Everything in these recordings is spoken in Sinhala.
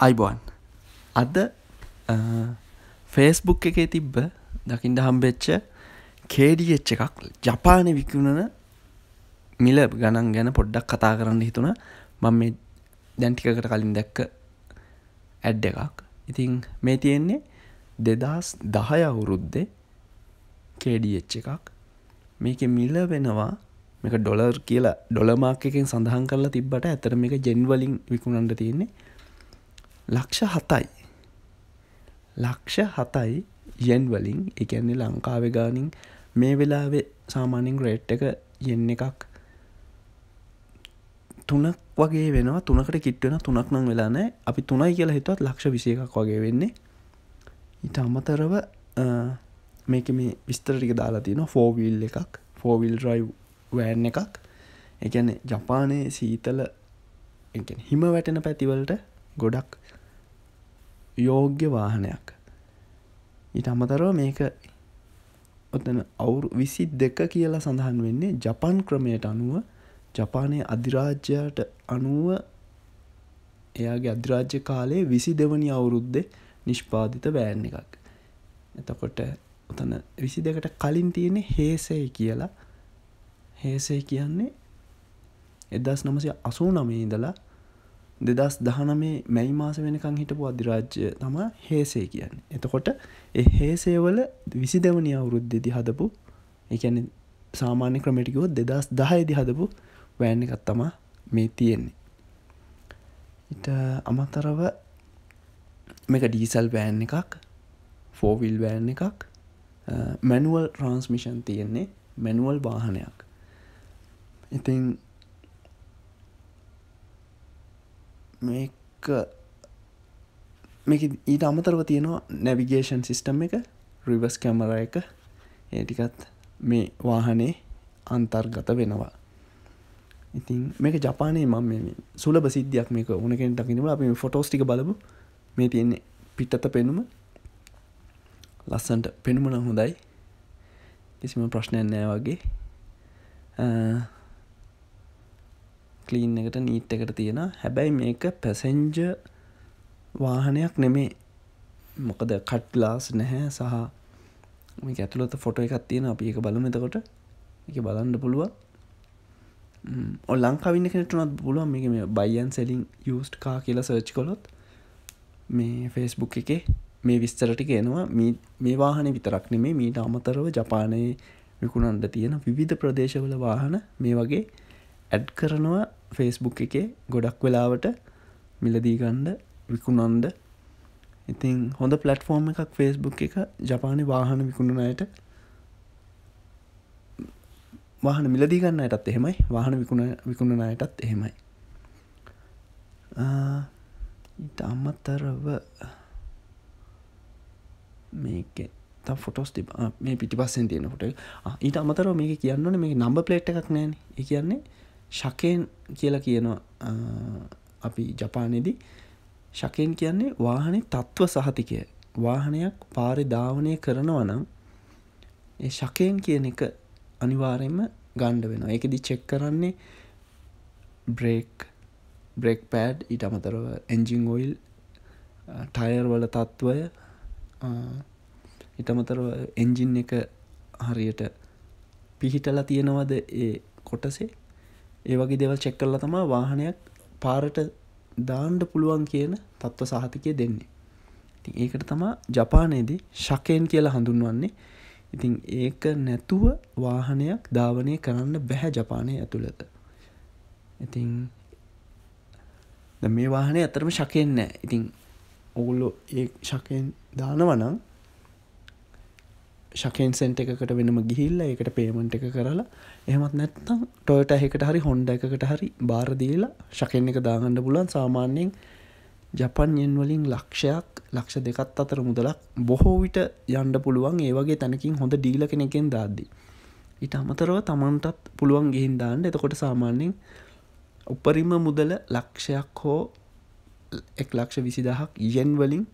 අයිබෝන්. අද ෆේස්බුක් එකේ තිබ්බ දකිින්ට හම්බෙච්ච කේඩියච්ච එකක් ජපානය විකුණන මිල ගණන් ගැන පොඩ්ඩක් කතා කරන්න හිතුන මං මේ දැන්ටිකකට කලින් දැක්ක ඇඩ් එකක්. ඉතිං මේ තියෙන්නේ දෙදස් දහය අවුරුද්දේ කේඩියච්ච එකක්. මේක මිල වෙනවා මේක ඩොලර් කියලා ඩොලමාක් එකෙන් සඳහන් කරලා තිබ්බට ඇතර මේක ජෙන්වලින් විකුණන්ට තියෙන්නේ ලක්ෂ හතයි ලක්ෂ හතයි යෙන් වලින් එකන්නේ ලංකාවෙ ගානින් මේ වෙලාවෙ සාමානින් ග්‍රේට් එක යෙන්න එකක් තුනක් වගේ වෙනවා. තුනකට කිට්වෙන තුනක් නම් වෙලානෑ අපි තුනයි කියලා හිතුවත් ලක්ෂ විසිය එකක් වගේ වෙන්නේ. ඊට අමතරව මේක මේ විස්තරටික දාලා තියෙන ෆෝවිල් එකක්. ෆෝවිල් රයි වෑන් එකක්. එකන ජපානයේ සීතල හිම වැටෙන පැතිවලට ගොඩක් යෝග්‍ය වාහනයක්. ඊට අමතරව මේක ඔතන අවුරු විසි දෙක කියලා සඳහන් වෙන්නේ ජපන් ක්‍රමයට අනුව ජපානය අධිරාජ්‍යයට අනුව එයාගේ අධිරාජ්‍ය කාලේ විසි දෙවනි අවුරුද්දේ නිෂ්පාධිත වෑන් එකක්. එතකොට ඔතන විසි දෙකට කලින් තියෙනෙ හේසය කියලා. හේසේ කියන්නේ එදස් නමසය අසූ නමේ ඉඳලා දෙදස් දහනමේ මැයි මාස වෙනකං හිටපු අධිරාජ්‍ය තම හේසේ කියන්නේ. එතකොට හේසේවල විසි දෙවනි අවුරුද්ධෙදි හදපු එකන සාමාන්‍ය ක්‍රමටිකෝ දෙදස් දහයදි හදපු වෑන් එකත් තමා මේ තියෙන්නේ. ඉට අමතරව මේක ඩීසල් වෑන් එකක් ෆෝවිල් වෑන් එකක් මැනුවල් ට්‍රන්ස්මිෂන් තියෙන්නේ මැනුවල් වාහනයක්. ඉතින් මේක මේක ඊට අමතරව තියෙනවා නැවිගේෂන් සිිස්ටම් එක රිවස් කැමර එක. ඒටිකත් මේ වාහනේ අන්තර්ගත වෙනවා. ඉතින් මේක ජපානයේ මම සුල සිද්ධයක් මේක ඕනකෙන් දකිනවා අපි ෆොටෝස්ටික බලපු. මේ තියෙන්නේ පිටත පෙනුම. ලස්සන්ට පෙනුමන හොඳයි. කිසිම ප්‍රශ්නයක් නෑ වගේ. කලීන් එකට නීට් එකට තියෙන හැබැයි මේක පැසෙන්ජ වාහනයක් නෙමේ මොකද කට්ලාස් නැහැ සහ මේ ඇතුළත ෆොටෝ එකක් තියෙන අපි එක බලම එතකොට. එක බලන්න පුළුව ඔ ලංකාවින්න කෙනටනත් පුළුවන් මේක මේ බයියන් සෙලින් යස්ට කා කියලා සර්ච් කොලොත් මේ ෆෙස්බුක් එක මේ විස්තරටික එනවා. මේ වාහන විතරක් නෙමේ මීට අමතරව ජපානයේ විකුණන්ට තියෙන විවිධ ප්‍රදේශවල වාහන මේ වගේ ඇඩ් කරනවා. ෆේස්බුක් එකේ ගොඩක් වෙලාවට මිලදීගණ්ඩ විකුණන්ද ඉතින් හොඳ පලට්ෆෝර්ම් එකක් ෆේස්බුක් එක. ජපානය වාහන විකුණුණයට වාහන මිලදීගන්න අයටත් එහෙමයි. වාහන විකුණ විකුණන අයටත් එහෙමයි. ඉට අම්මත්තරව මේක ෆොටස් තිබ මේ පිටි පස්සෙන් තියෙන කොට ඊට අමතරව මේක කියන්නන මේ නම්බ පලේට් එකක් නෑන. කියන්නේ ශකයෙන් කියලා කියනවා අපි ජපානෙදි ශකයෙන් කියන්නේ වාහනේ තත්ත්ව සහතිකය. වාහනයක් පාරි ධාවනය කරනවා නම් ඒ ශකයෙන් කියන එක අනිවාරයෙන්ම ගණ්ඩ වෙන එකදි චෙක් කරන්නේ බ්‍රේක් බ්‍රෙක් පෑඩ් ඊට අමතරව එන්ජිං ඔයිල් ටයර් වල තත්ත්වය ඉටමතරව එන්ජින් එක හරියට පිහිටලා තියෙනවද ඒ කොටසේ? ඒ වගේ දෙවල් චෙක් කරලා තමා වාහනයක් පාරට දාණ්ඩ පුළුවන් කියන තත්ත්ව සහතිකය දෙන්නේ. ඉතින් ඒකට තමා ජපානයේදී ශකයෙන් කියලා හඳුන්වන්නේ. ඉතින් ඒක නැතුව වාහනයක් ධාවනය කරන්න බැහැ ජපානය ඇතුළත. ඉතින් මේ වාහනය ඇතරම ශකයෙන් නෑ. ඉතින් ඔගුල්ලො ඒ ශකයෙන් දානවනං ශකෙන් සෙන්ට එකකට වෙනම ගිහිල්ල එකට පේමට එක කරලා එහමත් නැත්තම් ටොයට එකට හරි හොන්ඩ එකකට හරි බාරදීලා ශකෙන් එක දාගන්න පුලන් සාමාන්‍යයෙන් ජපන්යෙන් වලින් ලක්ෂයක් ලක්ෂ දෙකත් අතර මුදලක් බොහෝ විට යන්ඩ පුළුවන්. ඒවගේ තැනකින් හොඳ ඩීල කෙනෙකෙන් දාද්දි. ඉට අමතරව තමන්ටත් පුළුවන් ගිහින් දාන්න. එතකොට සාමාන්‍යෙන් උපරිම මුදල ලක්ෂයක් හෝ එක් ලක්ෂ විසිදහක් යෙන් වලින්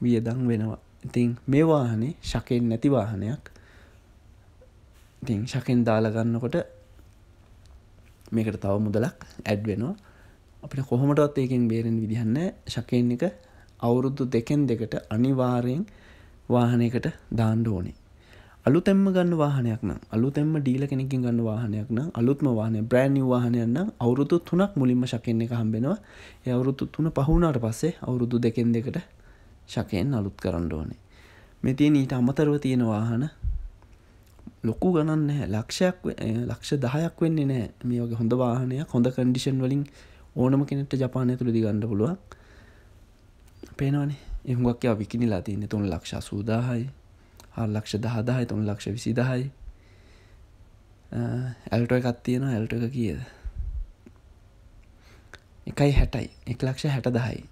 වියදං වෙනවා. ඉතින් මේ වාහනේ ශකෙන් නැති වාහනයක්. ඉතින් ශකෙන් දාලගන්නකොට මේකට තව මුදලක් ඇඩ් වෙනවා. අපිට කොහොමටත් ඒකෙන් බේරෙන් විදිහන්න ශකයෙන් එක අවුරුදු දෙකෙන් දෙකට අනිවාරයෙන් වාහනයකට දාණ්ඩ ඕනේ. අලුතෙම්ම ගන්න වාහනයක් නම් අලුතෙම්ම ඩීල කෙනකින් ගන්න වාහනයක් නම් අලුත්ම වාහනය බ්‍රෑන්ි වාහනයන්න අවුරුදු තුනක් මුලින්ම ශකෙන් එක හම්බෙනවා. ඒ අවුරුදු තුන පහුුණට පස්සේ අවුරුදු දෙකෙන් දෙකට ශකයෙන් අලුත් කරන්න ඕනේ. මෙතිය ඊට අමතරව තියෙන වාහන ලොකු ගණන්න ලක්ෂයක් ලක්ෂ දහයක් වෙන්නේ නෑ මේ වගේ හොඳ වාහනයක් හොඳ කන්ඩිෂන් වලින් ඕනම කෙනෙට ජපානය තුළ දිගන්න පුළුවන්. පේනවනේ. එහුගක් විකිනිලා තියන්න. තුන් ලක්ෂ සූදාහයි ලක්ෂ දහදාහයි තුන් ලක්ෂ විසිදහයි. ඇල්ට එකත් තියෙන ඇල්ට එක කියද? එකයි හැටයි. එක් ලක්ෂ හැට දහයි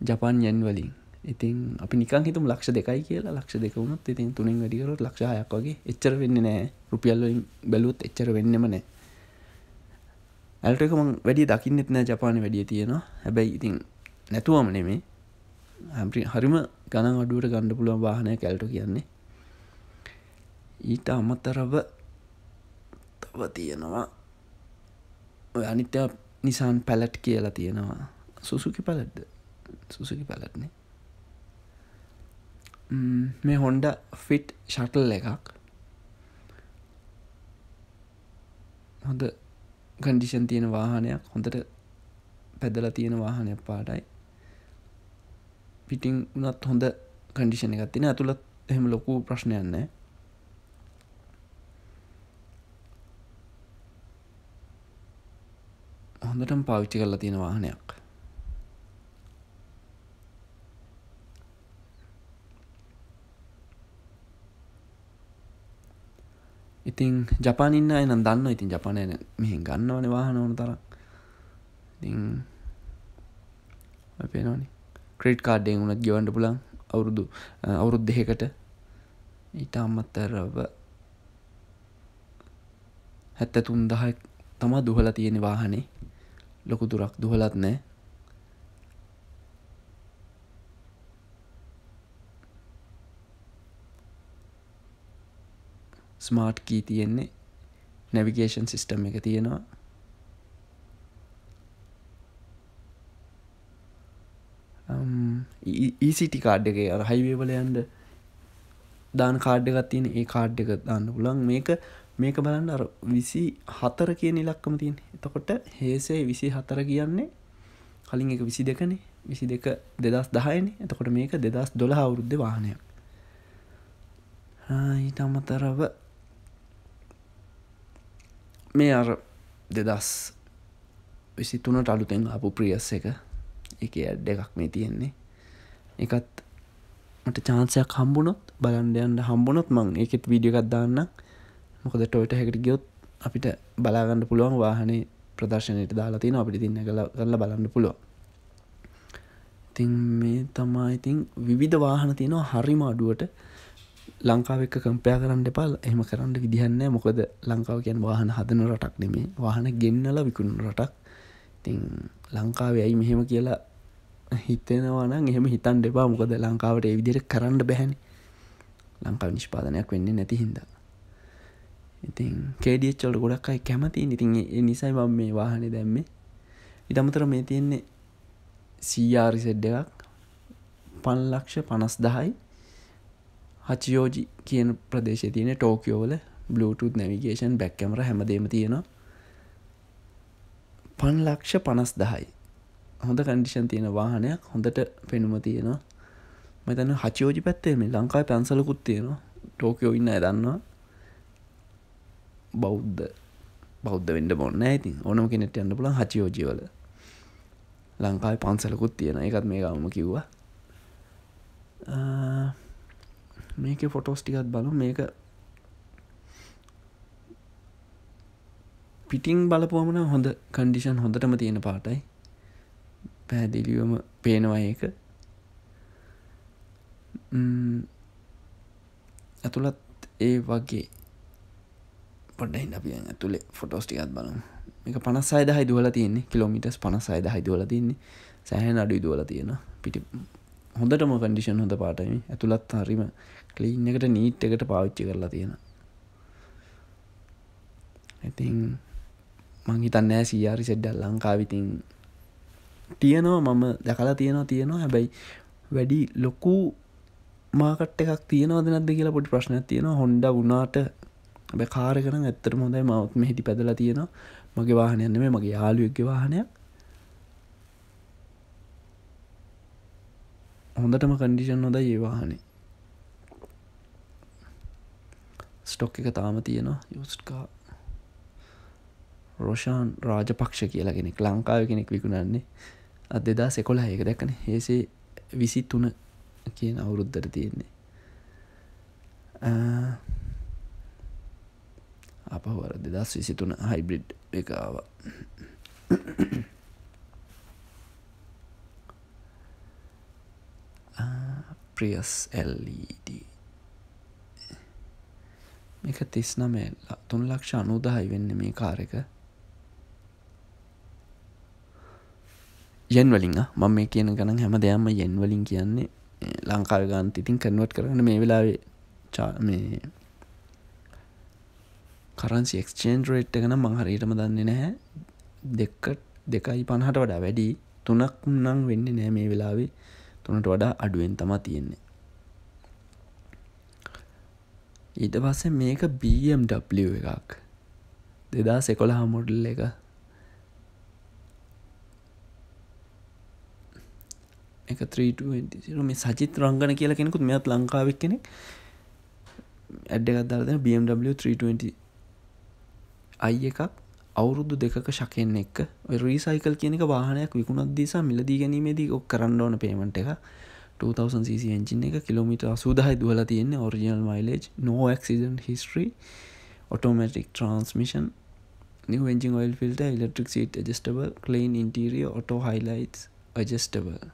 ජපන් යන් වලින්. ඉතින් අපි නිකන් හිතුම් ලක්ෂ දෙකයි කියලා. ලක්ෂ දෙක වුණත් ඉතින් තුනින් වැඩිකරොත් ලක්ෂයක් වගේ. එච්චර වෙන්න නෑ රුපියල්ලින් බැලුත් එච්චර වෙන්නම නෑ ඇල්ට එකම වැඩි දකින්නෙත් නෑ ජපාන වැඩිය තියෙනවා. හැබැයි ඉතින් නැතුවම නෙමේ හරිම ගණන් අඩුවට ගණඩ පුළුවන් වාහනය කැල්ට කියන්නේ. ඊට අමතරව තව තියෙනවා ඔය අනිත්‍ය නිසාන් පැලට් කියලා තියෙනවා. සුසුකි පැලට්ද සුසුකි පැලට්නේ මේ හොන්ඩ ෆිට් ෂටල් එකක්. හොඳ කන්ඩිෂන් තියෙන වාහනයක් හොඳට පැදල තියෙන වාහනයක් පාටයි. පිටිං වනත් හොඳ කඩිෂණ එකත් තින ඇතුළත් එහෙම ලොකු ප්‍රශ්නයන්න හොඳටම පාවිච්චි කරලා තියෙන වාහනයක්. ඉතින් ජපානින්න එනම් දන්න ඉතින් ජපනය මෙහි ගන්නවන වාහන ඕන තර ඉතින් පේනවනේ ක්‍රේට් කාඩ්ඩෙන් වුණත් ගෙවන්ඩ පුලන් අවුරුදු අවුරුද් දෙහකට ඊට අම්මත්තරව හැත්ත තුන්දහ තමා දුහල තියෙන වාහනේ. ලොකු දුරක් දුහලත් නෑ. ස්මාර්ට් කී තියෙන්නේ නැවිගේෂන් සිිස්ටම් එක තියෙනවා. ඊසිටි කාඩ් එක අර හයිවේවල යන්ඩ දාන කාඩ් එකත් තියෙන ඒ කාඩ් එක දාන්න පුළන් මේක මේක බලන්න අර විසි හතර කියන ඉලක්කම තියෙන එතකොට හේසේ විසි හතර කියන්නේ කලින් එක විසි දෙකනේ විසි දෙක දෙදස් දහයන. එතකොට මේක දෙදස් දොළ අවුරුද්ධ වාහනයක්. ඊට අමතරව මේ අර දෙදස් විසි තුනට අලුතෙන් අපපු ප්‍රියස් එක. එක ඇඩ් එකක් මේ තියෙන්නේ. එකත් මට චාන්සයක් හම්බුණොත් බලන්ඩයන්ට හම්බුණොත් මං එකෙත් වීඩියකත් දාන්න මොකද ටොයිට හැකට ගියොත් අපිට බලාගන්න පුළුවන් වාහනේ ප්‍රදර්ශනයට දාලා තින අපිට තින්න කළ කරලා බලන්න පුළුව ඉතින් මේ තමා ඉතින් විවිධ වාහන තියෙනවා හරිම අඩුවට. ලංකාව එක්ක කම්පයා කරන්න එපල් එහම කරන්න විදිහන්න මොකද ලංකාව කියන් වාහන හදන රටක් නෙමේ වාහන ගෙන්නල විකුණු රටක්. ඉතින් ලංකාවේ ඇයි මෙහෙම කියලා හිතෙනවනම් එහෙම හිතන් දෙපා මොකද ලංකාවට ඒ විදිර කරන්න බැහැනි. ලංකාව නිෂ්පාදනයක් වෙන්නේ නැති හින්ද. ඉතින් කේඩියච්චොල්ට ගොඩක් අයි කැමති ඉතින් නිසයි මම මේ වාහනේ දැම්මේ. ඉටමතර මේ තියෙන්නේ සීආරිසෙඩ් එකක්. පන්ලක්ෂ පනස් දහයි. හචියෝජි කියන ප්‍රදේශ තියෙන ටෝකියෝවල බලුටුත් නැවිගේෂන් බැක්කමර හැමදේම තියෙනවා. පන්ලක්ෂ පනස් දහයි. හොඳ කන්ඩිෂන් තියෙන වාහනයක් හොඳට පෙනුම තියෙනවා. මෙතන හචිෝජි පැත්තේ මේ ලංකායි පැන්සලකුත් තියෙනවා. ටෝකයෝ ඉන්න දන්නවා. බෞද්ධ. බෞද්ධ වෙන්ඩ බොන්න ඇති ඕනම කෙනෙට යන්න පුලන් හචියෝජිවල ලංකායි පන්සලකුත් තියෙන එකත් මේ ගවම කිව්වා. මේක ෆොටෝස් ටිකත් බලු මේක පිටිං බලපුවමන හොඳ කන්ඩිෂන් හොඳටම තියෙන පාටයි. පැහැදිලිවම පේනවා ඒක. ඇතුළත් ඒ වගේ පොඩ්ඩයින් අපි ඇතුළේ ෆොටෝස්ටිකත් බලමු. එක පනස්සයි දහයි දුවල තියන්නේ. කිලෝමිටස් පනසයි දහයි දුවල තින්නේ සෑහන අඩු දුවල තියෙන පිටි හොඳටම කන්ඩිෂන් හොඳ පාටයි ඇතුළත් හරිම කලීන් එකට නීට් එකට පාවිච්චි කරලා තියෙන. ඉතින් මං හිතන්න නෑ සීයාරි සෙඩ්ඩල් ලංකාවිතින් තියෙනවා මම දැකලා තියෙනවා තියෙනවා. හැබැයි වැඩි ලොකු මාකට එකක් තියෙනවද නැද කියලා පොඩි ප්‍රශ්නයක් තියෙනවා. හොන්ඩ වුණාට බ කාරකන ඇත්තර හොඳයි. මවත්ම හිටි පැදලා තියෙනවා. මගේ වාහනයන්න මේ මගේ යාලුවක්ගේ වාහනයක්. හොඳටම කන්ඩිෂන් නොද ඒ වාහනේ. ස්ටොක් එක තාම තියෙනවා. යස්කා රෝෂාන් රාජපක්ෂ කියලා කෙනෙක් ලංකාව කෙනෙක් විකුණන්නේ. අත් දෙදා සෙකොලා ඒක දැක්කන. ඒසේ විසි තුන කියන අවුරුද්ධට තියෙන්නේ. අපවර දෙදස් විසිතුන හයිබ්‍රිඩ් එකාව ප්‍රියස් LED මේක තිස් නමේ තුන් ලක්ෂ අනුදහයි වෙන්න මේ කාරක යෙන් වලින් මම මේ කියන ගන හැම දෙයක්ම යෙන් වලින් කියන්නේ ලංකාව ගන්ත ඉතින් කන්වට කරන්න මේ වෙලාවේ මේ කරන්සි එක්ස්චේන්ජ් රේට් එකන මං හරියටම දන්නේ නැහැ. දෙක්ක දෙකයි පණහට වඩා වැඩි. තුනක් නං වෙන්න නෑ මේ වෙලාවේ. තුනට වඩා අඩුවෙන් තමා තියෙන්නේ. ඊට පස්සේ මේක BMW එකක්. දෙදා සෙකොළ හමුඩල් එක එක 3 මේ සජිත් රංගන කියලා කෙනෙකුත් මෙත් ලංකාවක් කෙනෙක්. ඇඩ්ඩ එකත් දාරදන BMW 320 අයි එකක්. අවුරුදු දෙක ශකයෙන් එක් රීසයිකල් කියනක වාහනයක් විකුණත් දිසා මිලදී ගැනීමේදී ඔක් කරන්න ඕන පේමට එක. 2000cc එන්ජින එක කිලෝමිට අසූදහයි දුවල තියෙන්නේ original mileage no accident history automatic transmission new engine oil filter electric seat adjustable clean interior auto highlights adjustable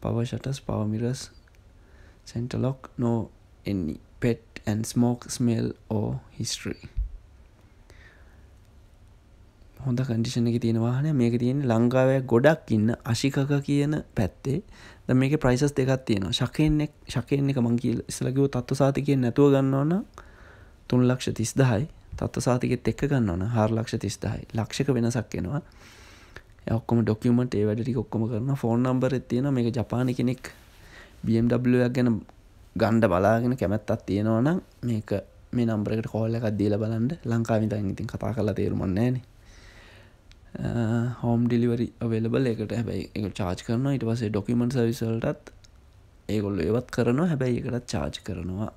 power shutters power mirrors center lock no any pet and smoke smell or history. හොඳ කඩිෂන එක තියෙන වාහන මේක තියෙන ලංකාවය ගොඩක් ඉන්න අශිකක කියන පැත්තේ. ද මේක ප්‍රයිසස් දෙකක් තියෙනවා. ශකයෙන්නෙක් ශකයෙන් එක මංකිල් ඉස්ලකිව තත්ව සාතිකයෙන් නැතුව ගන්න ඕන තුන් ලක්ෂ තිස් දහයි. තත්ව සාතිකෙත් එක්ක ගන්න ඕන හාර ලක්ෂ තිස් දහයි. ලක්ෂක වෙනසක් වෙනවා ඔක්කොම ඩොකියමට ඒ වැඩටි ඔක්කොම කරන ෆෝන් නම්බර තියෙන මේක ජපාන කෙනෙක් BMW ගැන ගණ්ඩ බලාගෙන කැමැත්තත් තියෙනවනම් මේක මේ නම්බරකට කෝල්ල එකක් දීල බලන්ට ලංකාවිතන් ඉතින් කතා කලා තේරුමන්නේන හෝම් ඩිලිවරි අවලබල් එකට හැබැයි එක චාච් කරන ඉට පසේ ඩොකිමෙන්ට සවිසල්ටත් ඒගොල්ල ඒවත් කරනවා. හැබැයි එකටත් චාච් කරනවා.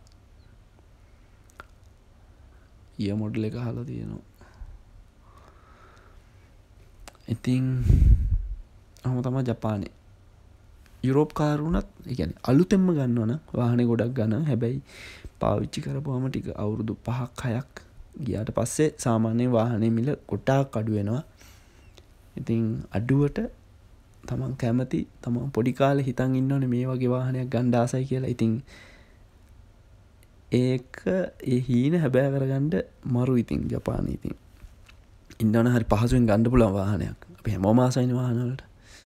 ඊය මොඩ්ල එක හලා තියෙනවා. ඉතිං හම තම ජපානේ. යුරෝප් කාරුණත් එකන අලුතෙම්ම ගන්නවන වාහන ගොඩක් ගන්න. හැබැයි පාවිච්චි කරපුහම ටික අවුරුදු පහක් හයක් ගියාට පස්සේ සාමාන්‍ය වාහනය මිල කොටාක් අඩුවෙනවා ඉතිං අඩුවට තමන් කැමති තමන් පොඩිකාල හිතන් ඉන්නවන මේ වගේ වාහනයක් ගණ්ඩාසයි කියලා. ඉතිං ඒක ඒ හීන හැබෑ කරගණ්ඩ මරු ඉතින් ජපාන ඉතින්. ඉන්නවන හරි පහසුවෙන් ගණ්ඩ පුලන් වාහනයක්. අප හැමෝමාසයින වාහනවලට